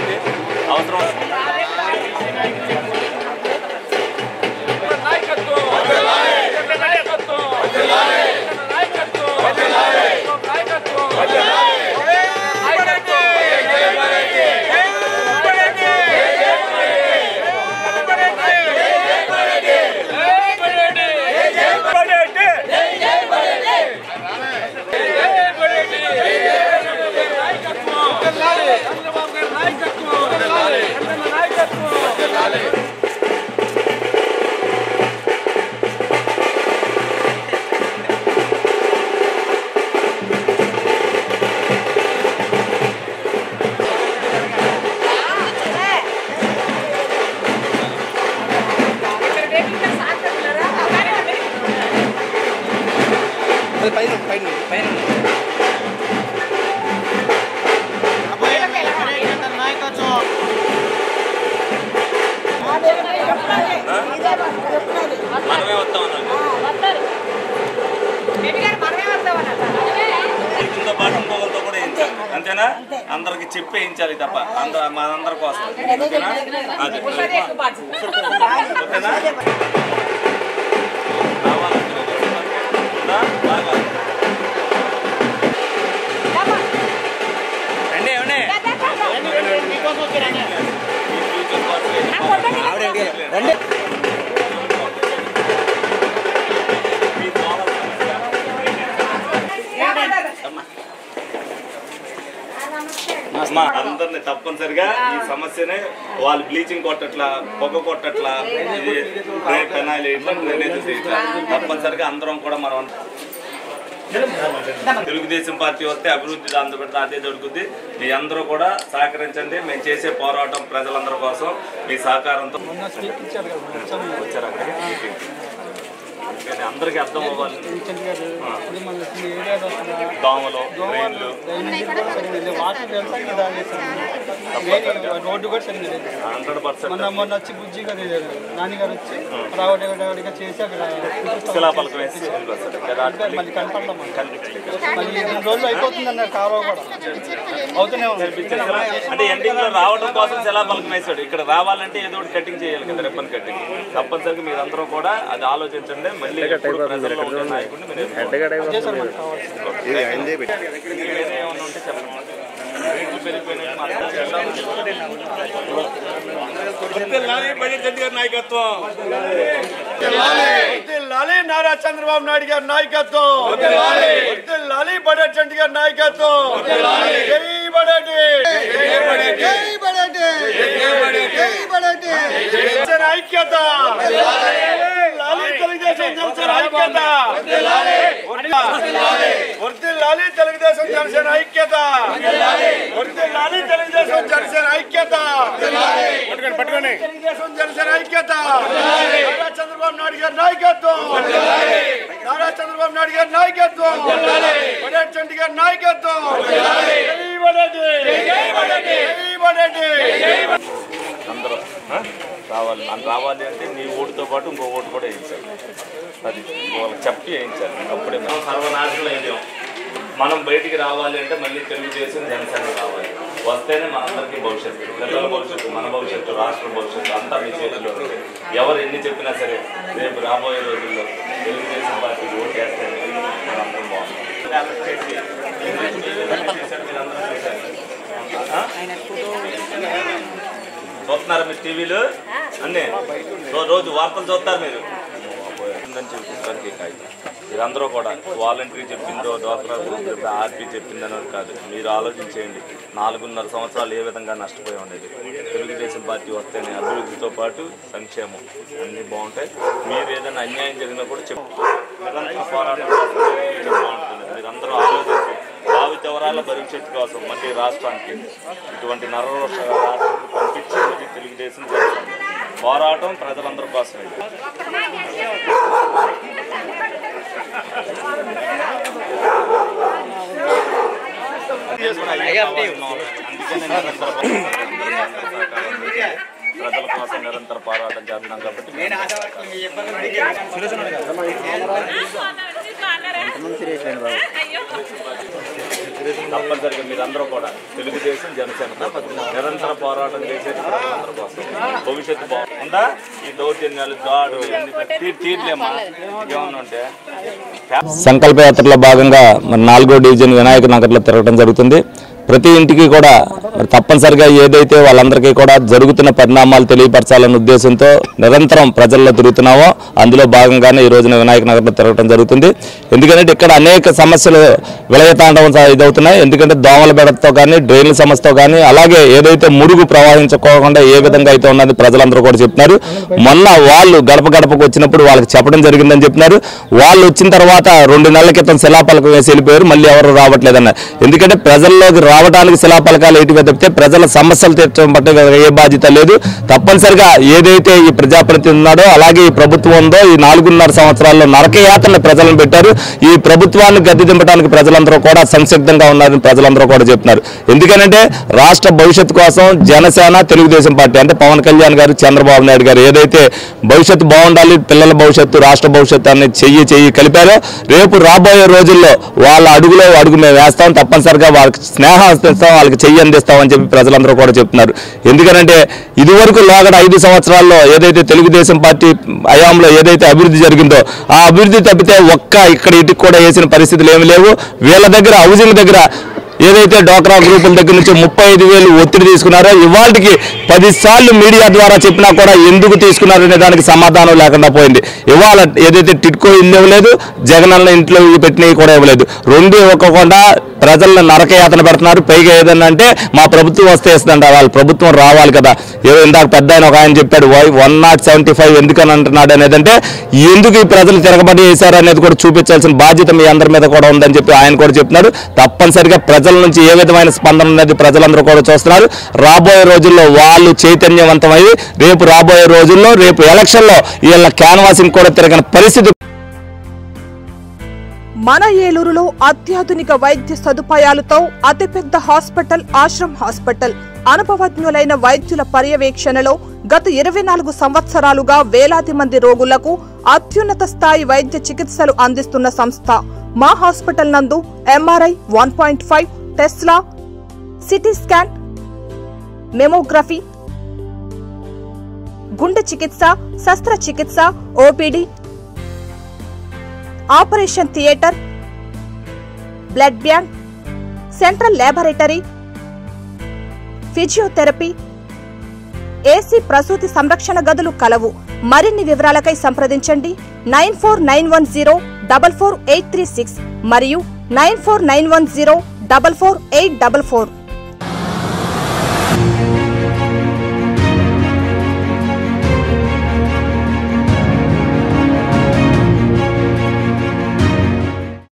adelante a otros అంతేనా? అందరికి చెప్పి వేయించాలి తప్ప. అంద మనందరి కోసం. ఓకేనా? అది ఓకేనా. రండి. అమ్మా అందరిని తప్పనిసరిగా ఈ సమస్యనే వాళ్ళు బ్లీచింగ్ కొట్టట్లా పొగ కొట్టట్లా ఇది డ్రై- పెనాయిల్ ఇట్లా డ్రైనేజ్ ఇట్లా. తప్పనిసరిగా అందరం కూడా మనం తెలుగుదేశం పార్టీ వస్తే అభివృద్ధి అందుబెడితే అదే దొరుకుతుంది మీ అందరూ కూడా సహకరించండి. మేము చేసే పోరాటం ప్రజలందరి కోసం మీ సహకారంతో. వచ్చారా అక్కడికి? అందరికీ అర్థం అవ్వాలి. దోమలు రోడ్డు కూడా లేదు. Hundred percent. మొన్న మొన్న వచ్చి బుజ్జి గారు నాన్నగారు వచ్చి రావడిగా చేసి అక్కడ శిలాపలకం వేసి మళ్ళీ కనపడతాం కనిపించలేదు. మళ్ళీ రెండు రోజులు అయిపోతుంది అన్నారు కాలువ కూడా. అవుతూనే ఉంది. అంటే ఎండింగ్లో రావడం కోసం శిలాపలకం వేసాడు ఇక్కడ రావాలంటే ఏదో ఒకటి కటింగ్ చేయాలి కదా రిబ్బన్ కటింగ్. తప్పనిసరిగా మీరందరూ కూడా అది ఆలోచించండి. మళ్ళీ ఎప్పుడు ప్రజల్లో ఉండే నాయకుడిని మీరు ఎన్నుకోవాలి. అదే సార్ మనకు కావాల్సింది వేరే ఏమన్నా ఉంటే చెప్పండి రేట్లు పెరిగిపోయినాయి మా నాయకత్వం. లాలి నారా చంద్రబాబు నాయుడు గారి నాయకత్వం. లాలి బడట్ చంటి గారి నాయకత్వం. జై బడటి జై బడటి జనసేన ఐక్యత లాలి తెలుగుదేశం జనసేన ఐక్యత! వర్దిల్లాలి తెలుగుదేశం జనసేన ఐక్యత! వర్దిల్లాలి తెలుగుదేశం జనసేన ఐక్యత! పట్టుకోండి పట్టుకోండి. తెలుగుదేశం జనసేన ఐక్యత! చంద్రబాబు నాయుడు గారి నాయకత్వం! నారా చంద్రబాబు నాయుడు గారి నాయకత్వం! వడేటి చంటి గారి నాయకత్వం! జై బడేటి అందరూ రావాలి మనం రావాలి అంటే నీ ఓటుతో పాటు ఇంకో ఓటు కూడా వేయించాలి అది వాళ్ళకి చెప్పి వేయించాలి అప్పుడే మనం సర్వనాశనం అయ్యాం మనం బయటికి రావాలి అంటే మళ్ళీ తెలుగుదేశం జనసేన రావాలి వస్తేనే మనందరికీ భవిష్యత్తు పిల్లల భవిష్యత్తు మన భవిష్యత్తు రాష్ట్ర భవిష్యత్తు అంతా మీ చేతుల్లో ఉంది. ఎవరు ఎన్ని చెప్పినా సరే రేపు రాబోయే రోజుల్లో తెలుగుదేశం పార్టీకి ఓటు వేస్తే మనందరం. ఆ? చూస్తున్నారా మీరు టీవీలు అన్నీ. రోజు వార్తలు చూస్తారు మీరు. ఉందని చూపించడానికి కాగితం. మీరందరూ కూడా వాలంటరీ చెప్పిందో డోక్రా గ్రూప్ ఆర్పీ చెప్పిందనో కాదు. మీరు ఆలోచించేయండి. నాలుగున్నర సంవత్సరాలు ఏ విధంగా నష్టపోయి ఉండేది? తెలుగుదేశం పార్టీ వస్తేనే అభివృద్ధితో పాటు సంక్షేమం. అన్నీ బాగుంటాయి. మీరు ఏదైనా అన్యాయం జరిగినా కూడా చెప్పు పోరాటం మీరందరూ ఆలోచించి భావితవరాల భవిష్యత్తు కోసం మళ్ళీ రాష్ట్రానికి ఇటువంటి నరరోష రాష్ట్రం పంపించి మళ్ళీ తెలుగుదేశం చేస్తుంది పోరాటం ప్రజలందరి కోసమే. ప్రజల కోసం నిరంతర పోరాటం చేస్తున్నాం కాబట్టి తప్పనిసరిగా మీరందరూ కూడా తెలుగుదేశం జనసేన నిరంతర పోరాటం చేసేది ప్రజలందరి కోసం. భవిష్యత్తు బాగుందా ఈ దౌర్జన్యాలు దాడు తీర్లేమా? ఏమన్నా ఉంటే? సంకల్పయాత్రలో భాగంగా మరి నాలుగో డివిజన్ వినాయక నగర్లో తిరగడం జరుగుతుంది. ప్రతి ఇంటికి కూడా మరి తప్పనిసరిగా ఏదైతే వాళ్ళందరికీ కూడా జరుగుతున్న పరిణామాలు తెలియపరచాలనే ఉద్దేశంతో నిరంతరం ప్రజల్లో తిరుగుతున్నామో అందులో భాగంగానే ఈ రోజున వినాయక నగర్లో తిరగడం జరుగుతుంది. ఎందుకంటే ఇక్కడ అనేక సమస్యలు విలయతాండవం ఇదవుతున్నాయి. ఎందుకంటే దోమల బెడతో కానీ డ్రైన్ల సమస్యతో కానీ అలాగే ఏదైతే మురుగు ప్రవహించుకోకుండా ఏ విధంగా అయితే ఉన్నది ప్రజలందరూ కూడా చెప్తున్నారు. మొన్న వాళ్ళు గడప గడపకు వచ్చినప్పుడు వాళ్ళకి చెప్పడం జరిగిందని చెప్పినారు వాళ్ళు వచ్చిన తర్వాత రెండు నెలల క్రితం శిలాపలకం వేసి వెళ్ళిపోయారు మళ్ళీ ఎవరు రావట్లేదన్నారు. ఎందుకంటే ప్రజల్లోకి రా రావడానికి శిలాపలకాలు వేయటమే తప్పితే ప్రజల సమస్యలు తీర్చడం పట్ల ఏ బాధ్యత లేదు. తప్పనిసరిగా ఏదైతే ఈ ప్రజాప్రతినిధి ఉన్నాడో అలాగే ఈ ప్రభుత్వం ఉందో ఈ నాలుగున్నర సంవత్సరాల్లో నరకయాత్రను ప్రజలను పెట్టారు. ఈ ప్రభుత్వాన్ని గద్దె దింపడానికి ప్రజలందరూ కూడా సంసిద్ధంగా ఉన్నారని ప్రజలందరూ కూడా చెప్తున్నారు. ఎందుకనంటే రాష్ట్ర భవిష్యత్తు కోసం జనసేన తెలుగుదేశం పార్టీ అంటే పవన్ కళ్యాణ్ గారు చంద్రబాబు నాయుడు గారు ఏదైతే భవిష్యత్తు బాగుండాలి పిల్లల భవిష్యత్తు రాష్ట్ర భవిష్యత్తు అనేది చెయ్యి చెయ్యి కలిపారో రేపు రాబోయే రోజుల్లో వాళ్ళ అడుగులో అడుగు మేము వేస్తాం. తప్పనిసరిగా వాళ్ళకి స్నేహం అందిస్తాం వాళ్ళకి చెయ్యి అందిస్తామని చెప్పి ప్రజలందరూ కూడా చెప్తున్నారు. ఎందుకంటే ఇదివరకు లోగడ ఐదు సంవత్సరాల్లో ఏదైతే తెలుగుదేశం పార్టీ హయాంలో ఏదైతే అభివృద్ధి జరిగిందో ఆ అభివృద్ధి తప్పితే ఒక్క ఇక్కడ ఇటుకు కూడా వేసిన పరిస్థితులు ఏమి లేవు. వీళ్ళ దగ్గర హౌసింగ్ దగ్గర ఏదైతే డోక్రా గ్రూపుల దగ్గర నుంచి ముప్పై ఐదు వేలు ఒత్తిడి తీసుకున్నారో ఇవాళకి పదిసార్లు మీడియా ద్వారా చెప్పినా కూడా ఎందుకు తీసుకున్నారనే అనే దానికి సమాధానం లేకుండా పోయింది. ఇవాళ ఏదైతే టిట్కో ఇల్లు ఇవ్వలేదు జగనన్న ఇంట్లో పెట్టినవి కూడా ఇవ్వలేదు. రెండు ఇవ్వకుండా ప్రజలను నరకయాతన పెడుతున్నారు. పైగా ఏదన్నా అంటే మా ప్రభుత్వం వస్తే ఇస్తుందంట వాళ్ళు ప్రభుత్వం రావాలి కదా. ఏదో ఇందాక పెద్ద ఆయన ఒక ఆయన చెప్పాడు why one not seventy five ఎందుకని అంటున్నాడు? అనేది అంటే ఎందుకు ఈ ప్రజలు తిరగబడి వేశారు? అనేది కూడా చూపించాల్సిన బాధ్యత మీ అందరి మీద కూడా ఉందని చెప్పి ఆయన కూడా చెప్తున్నారు తప్పనిసరిగా ప్రజల నుంచి ఏ విధమైన స్పందన అనేది ప్రజలందరూ కూడా చూస్తున్నారు. రాబోయే రోజుల్లో వాళ్ళు చైతన్యవంతమై రేపు రాబోయే రోజుల్లో రేపు ఎలక్షన్లో వీళ్ళ క్యాన్వాసింగ్ కూడా తిరగని పరిస్థితి మన ఏలూరులో అత్యాధునిక వైద్య సదుపాయాలతో అతిపెద్ద హాస్పిటల్ ఆశ్రమ్ హాస్పిటల్. అనుభవజ్ఞులైన వైద్యుల పర్యవేక్షణలో గత ఇరవై నాలుగు సంవత్సరాలుగా వేలాది మంది రోగులకు అత్యున్నత స్థాయి వైద్య చికిత్సలు అందిస్తున్న సంస్థ. మా హాస్పిటల్ నందు MRI one point five Tesla CT scan mammography గుండె చికిత్స శస్త్రచికిత్స OPD operation theatre blood bank central laboratory physiotherapy AC ప్రసూతి సంరక్షణ గదులు కలవు. మరిన్ని వివరాలకై సంప్రదించండి. Nine four nine one zero double four eight three six మరియు nine four nine one zero double four eight double four.